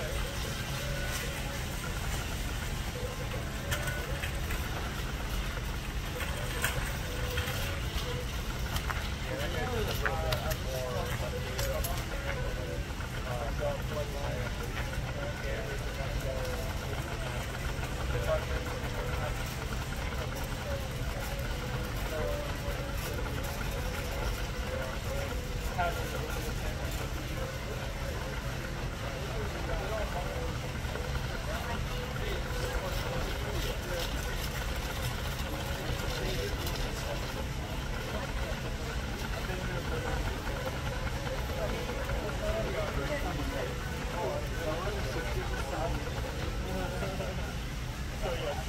Sorry.